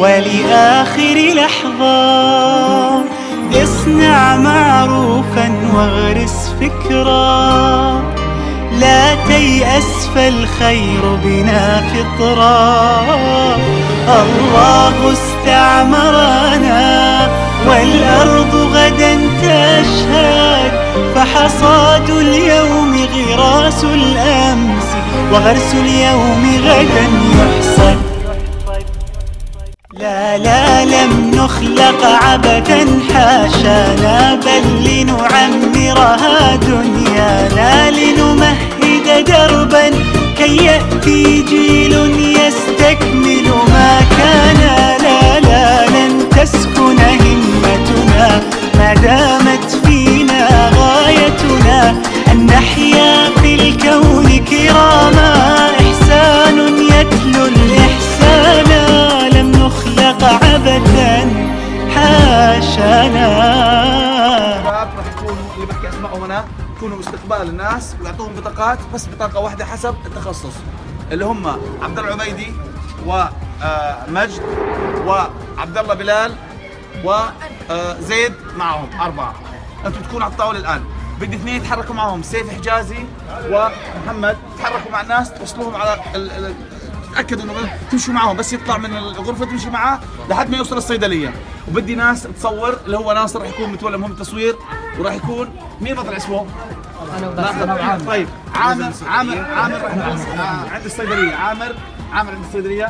ولآخر لحظة. اصنع معروفا واغرس فكرا لا تيأس فالخير بنا فطرا الله استعمرنا والأرض غدا تشهد. فحصاد اليوم غراس الأمس وغرس اليوم غدا يحصد لا لا لم نخلق عبثا حاشانا بل لنعمرها دنيانا لنمهد دربا كي يأتي جيل يستكمل ما كان. لا لا لن تسكن همتنا. ما يكونوا استقبال الناس ويعطوهم بطاقات بس بطاقة واحدة حسب التخصص اللي هم عبد العبيدي ومجد وعبد الله بلال وزيد معهم أربعة. أنتم تكونوا على الطاولة الآن. بدي اثنين يتحركوا معهم سيف حجازي ومحمد تحركوا مع الناس توصلوهم على ال- ال- تأكدوا إنه تمشوا معهم بس يطلع من الغرفة تمشي معاه لحد ما يوصل الصيدلية. وبدي ناس تصور اللي هو ناصر راح يكون متولى مهمه التصوير وراح يكون مين بطل اسمه؟ أنا طيب عامر عامر عامر راح يكون آه، عند الصيدلية. عامر عامر عند الصيدلية.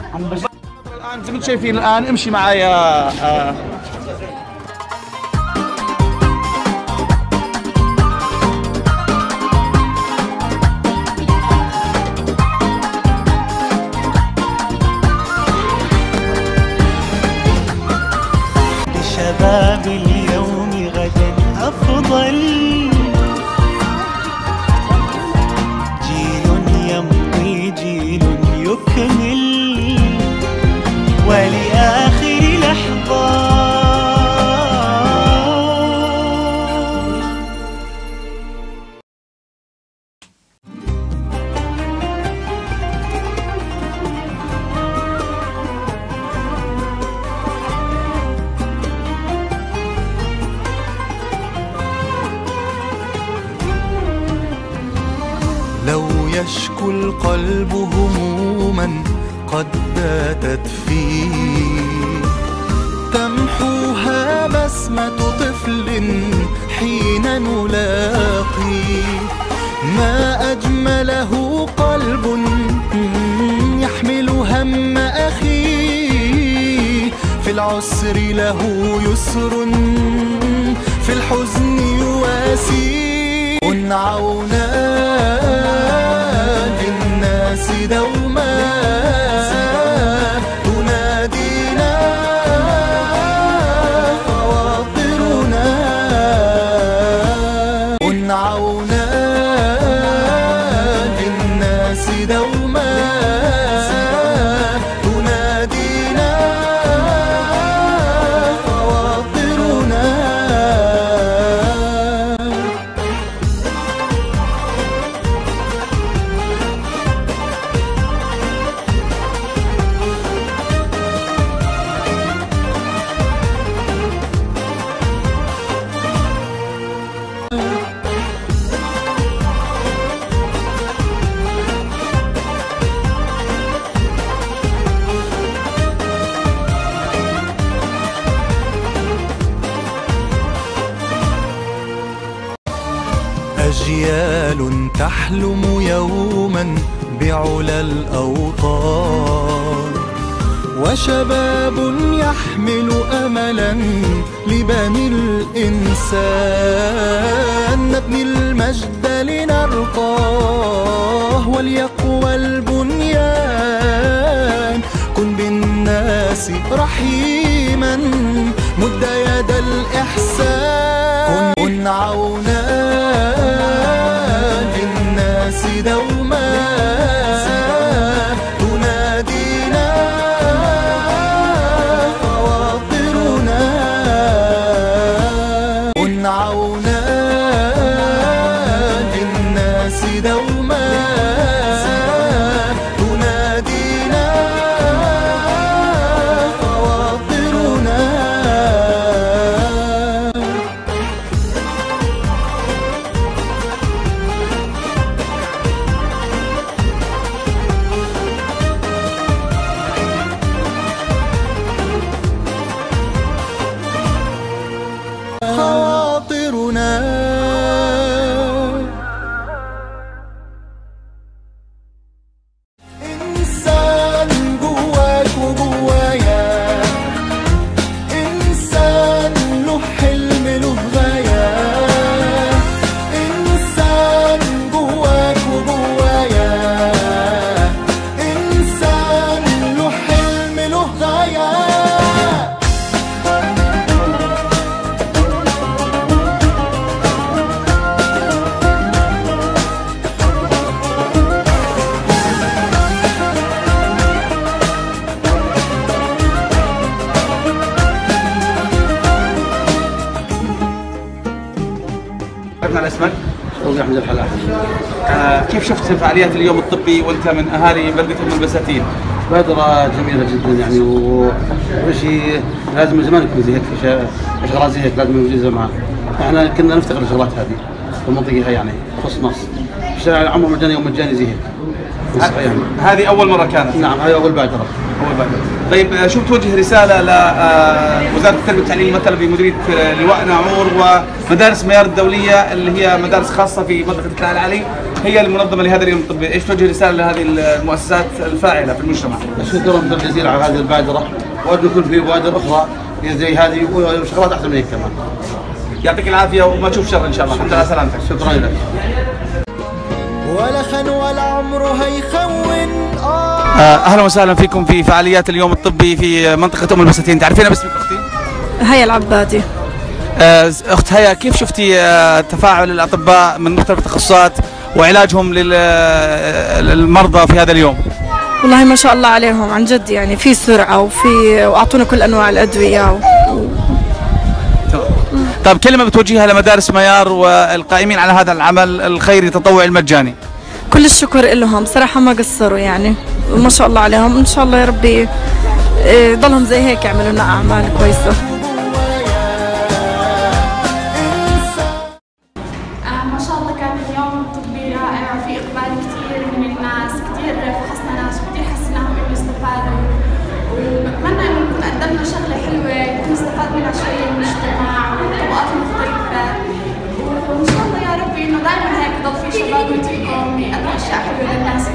الآن زي ما أنتم شايفين الآن امشي معايا آه، القلب هموما قد باتت فيه. تمحوها بسمة طفل حين نلاقي. ما أجمله قلب يحمل هم أخيه في العسر له يسر في الحزن يواسي. عونا أجيال تحلم يوما بعلى الأوطان. وشباب يحمل أملا لبني الإنسان. نبني المجد لنرقاه وليقوى البنيان. كن بالناس رحيما مد يد الإحسان. كن عونا اسمك توضيح من الحلاحة آه كيف شفت فعاليات اليوم الطبي وأنت من أهالي بلده ام البساتين؟ بادرة جميلة جدا يعني وشيء لازم زمان يكون زي هيك اشغالات زي هيك لازم يكون زي زمان إحنا كنا نفتقر الشغلات هذه. في المنطقة يعني خص نص. الشارع العام مجاني يوم مجاني زي هيك. يعني. هذه أول مرة كانت. نعم هاي أول بادرة أول بعد. طيب آه، شو بتوجه رسالة لوزاره التربية والتعليم مثلا بمديريه آه، لواء ناعور ومدارس ميار الدولية اللي هي مدارس خاصة في منطقة الكلال العلي هي المنظمة لهذا اليوم. الطبي، إيش توجه رسالة لهذه المؤسسات الفاعلة في المجتمع؟ شكرا جزيلا على هذه البادرة. وأرجو يكون في بوادر أخرى زي هذه وشغلات أحسن من هيك كمان. يعطيك العافية وما تشوف شر إن شاء الله، الحمد لله على سلامتك. شكرا لك ولا خن ولا عمره هيخون آه أهلا وسهلا فيكم في فعاليات اليوم الطبي في منطقة أم البساتين، تعرفينها باسمك أختي؟ هيا العبادي آه، أخت هيا كيف شفتي آه، تفاعل الأطباء من مختلف التخصصات وعلاجهم لل- آه، للمرضى في هذا اليوم؟ والله ما شاء الله عليهم عن جد يعني في سرعة وفي وأعطونا كل أنواع الأدوية و... طيب كلمة بتوجهها لمدارس ميار والقائمين على هذا العمل الخيري التطوعي المجاني. كل الشكر لهم صراحة ما قصروا يعني ما شاء الله عليهم. إن شاء الله يا ربي إيه، ضلهم زي هيك يعملوا لنا أعمال كويسة. آه، ما شاء الله كان اليوم طبي رائع وفي إقبال كثير من الناس كثير فحصنا ناس وكثير حسيناهم إنه استفادوا. وبتمنى إنه نكون قدمنا شغلة حلوة يكون استفاد منها شوي المجتمع المختلفه وان شاء الله يا ربي انه دائما هيك يضل في شباب مثلكم يقدموا اشياء حلوة للناس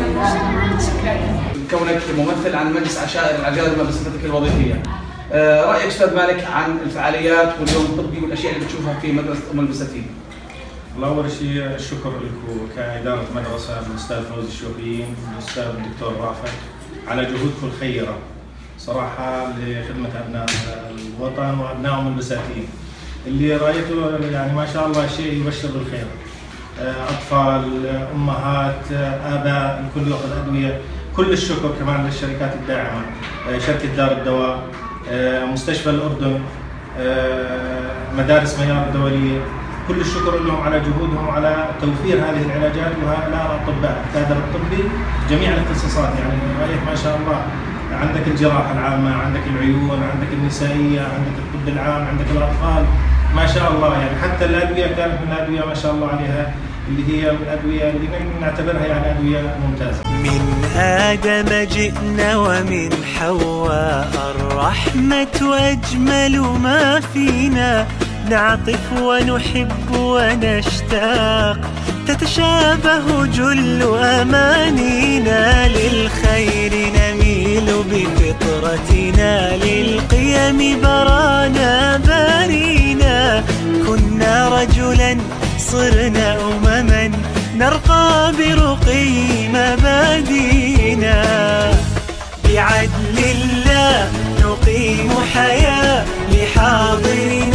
شكرا كونك ممثل عن مجلس عشائر العجائر بصفتك الوظيفية. آه، رأيك أستاذ مالك عن الفعاليات واليوم الطبي والأشياء اللي بتشوفها في مدرسة أم البساتين؟ والله أول شيء الشكر لكم كإدارة مدرسة الأستاذ فوزي الشوقيين والأستاذ الدكتور رافع على جهودكم الخيرة صراحة لخدمة أبناء الوطن وأبناء أم البساتين اللي رأيته يعني ما شاء الله شيء يبشر بالخير. آه، أطفال آه، أمهات آه، آباء الكل يأخذ أدوية. كل الشكر كمان للشركات الداعمة. آه، شركة دار الدواء مستشفى الأردن آه، مدارس ميار الدولية كل الشكر لهم على جهودهم على توفير هذه العلاجات وهؤلاء الأطباء الكادر الطبي جميع الاختصاصات. يعني رأيت ما شاء الله عندك الجراحة العامة عندك العيون عندك النسائية عندك الطب العام عندك الأطفال. ما شاء الله يعني. حتى الأدوية كانت من الأدوية ما شاء الله عليها اللي هي من الأدوية اللي نعتبرها يعني أدوية ممتازة. من آدم جئنا ومن حواء الرحمة أجمل ما فينا. نعطف ونحب ونشتاق تتشابه جل أمانينا. للخير نميل بفطرتنا للقيم برانا. رجلا صرنا أمما نرقى برقي مبادينا بعدل الله نقيم حياة لحاضرنا.